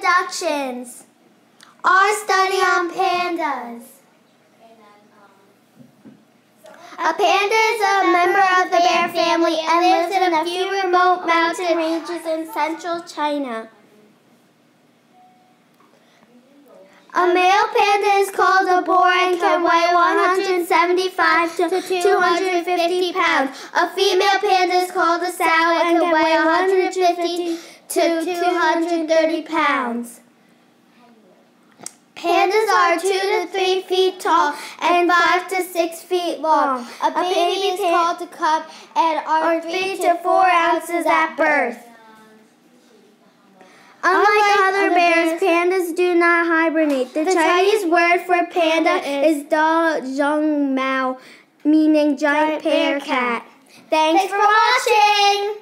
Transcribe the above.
Bears 2013 Productions. Our study on pandas. A panda is a member of the bear family and lives in a few remote mountain ranges in central China. A male panda is called a boar and can weigh 175 to 250 pounds. A female panda is called a sow and can weigh 150 to 230 pounds. Pandas are 2 to 3 feet tall and 5 to 6 feet long. A baby is called a cub and are 3 to 4 ounces at birth. Unlike other bears, pandas do not hibernate. The, Chinese word for panda is da xiong mao, meaning giant bear cat. Thanks for watching!